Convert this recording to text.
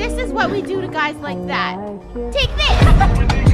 This is what we do to guys like that. Oh, Take this!